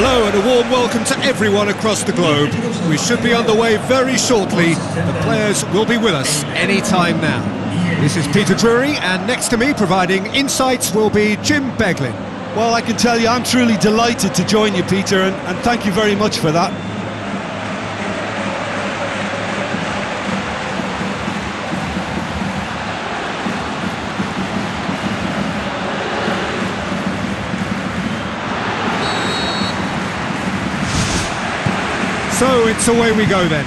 Hello and a warm welcome to everyone across the globe. We should be underway very shortly. The players will be with us any time now. This is Peter Drury and next to me providing insights will be Jim Beglin. Well, I can tell you I'm truly delighted to join you, Peter, and, and thank you very much for that. So it's away we go then.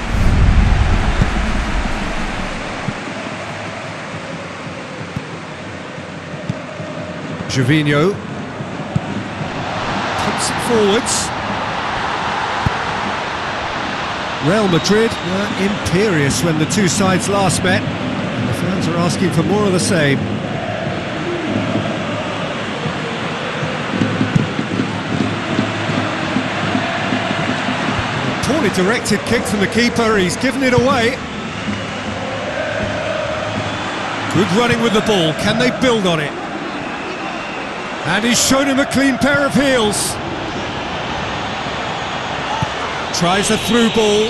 Gervinho puts it forwards. Real Madrid were imperious when the two sides last met, and the fans are asking for more of the same. Poorly directed kick from the keeper, he's given it away. Good running with the ball, can they build on it? And he's shown him a clean pair of heels. Tries a through ball.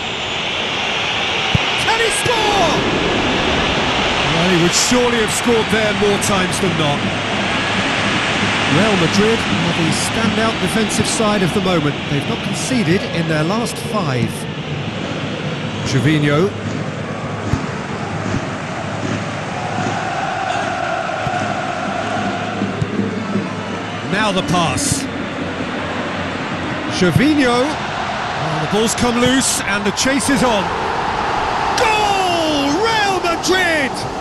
Can he score? Well, he would surely have scored there more times than not. Real Madrid are the standout defensive side of the moment. They've not conceded in their last five. Gervinho. Now the pass. Gervinho. Oh, the ball's come loose and the chase is on. Goal! Real Madrid!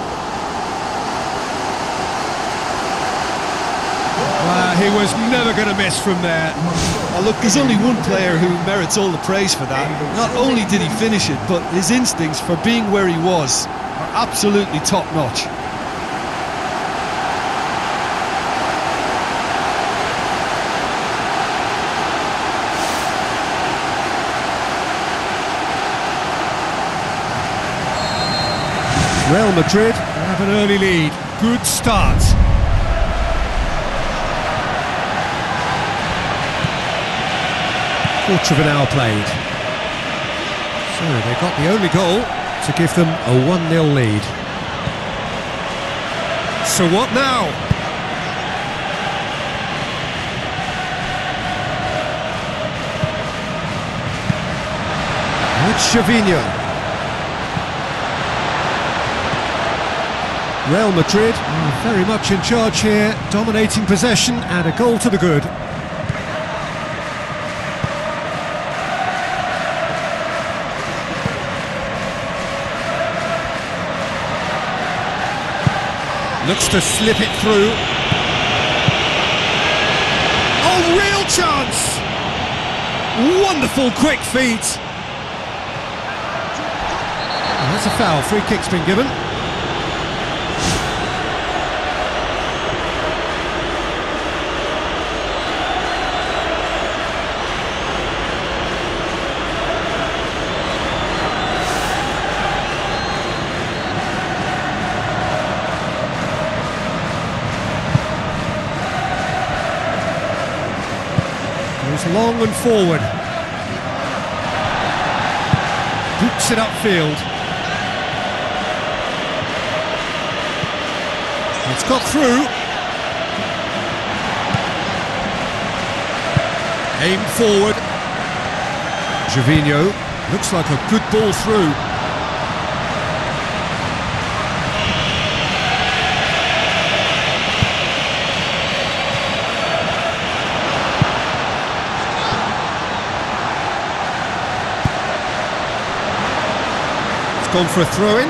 He was never going to miss from there. Oh, look, there's only one player who merits all the praise for that. Not only did he finish it, but his instincts for being where he was are absolutely top-notch. Real Madrid have an early lead. Good start. Quarter of an hour played. So they got the only goal to give them a 1-0 lead. So what now? It's Gervinho. Real Madrid very much in charge here, dominating possession and a goal to the good. Looks to slip it through. Oh, real chance! Wonderful quick feet. That's a foul. Free kick's been given. Long and forward. Boots it upfield. It's got through. Aim forward. Gervinho looks like a good ball through. Gone for a throw-in.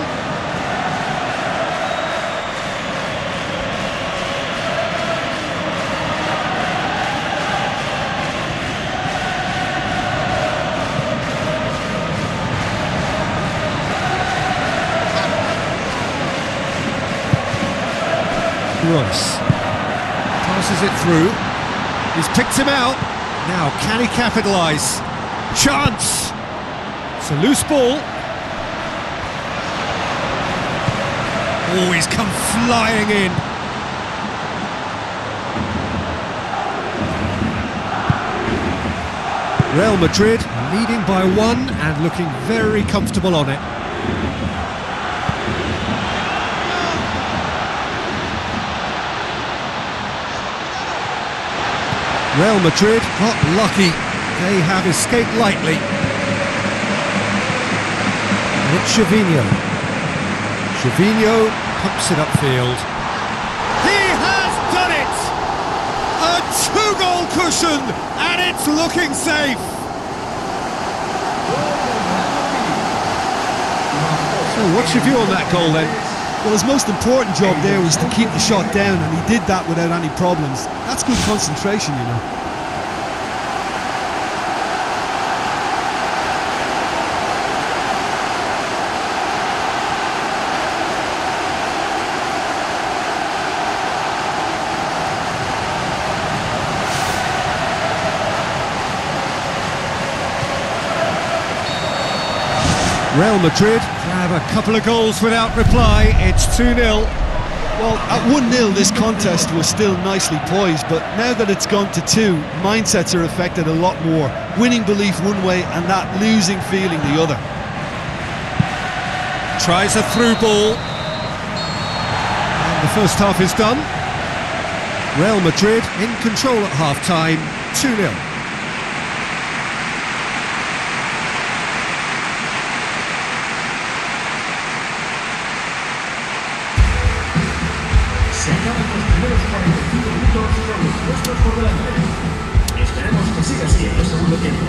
Reus passes it through. He's picked him out. Now, can he capitalise? Chance! It's a loose ball. Oh, he's come flying in. Real Madrid leading by one and looking very comfortable on it. Real Madrid got lucky. They have escaped lightly. It's Gervinho. Gervinho pumps it upfield. He has done it! A two-goal cushion, and it's looking safe. So, what's your view on that goal then? Well, his most important job there was to keep the shot down, and he did that without any problems. That's good concentration, you know. Real Madrid have a couple of goals without reply. It's 2-0. Well, at 1-0, this contest was still nicely poised, but now that it's gone to two, mindsets are affected a lot more. Winning belief one way and that losing feeling the other. Tries a through ball. And the first half is done. Real Madrid in control at half-time, 2-0. Se acaban los primeros 45 minutos con los puestos por delante. Esperemos que siga así en el segundo tiempo.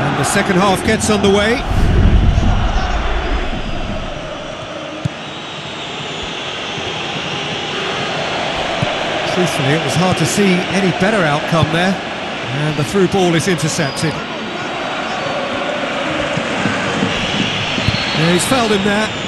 And the second half gets underway. Truthfully, it was hard to see any better outcome there. And the through ball is intercepted. Yeah, he's fouled him there.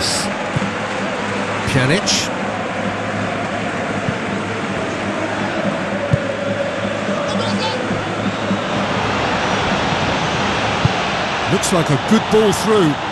Reus. Pjanic. Looks like a good ball through.